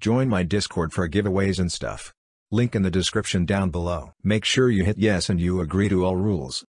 Join my Discord for giveaways and stuff. Link in the description down below. Make sure you hit yes and you agree to all rules.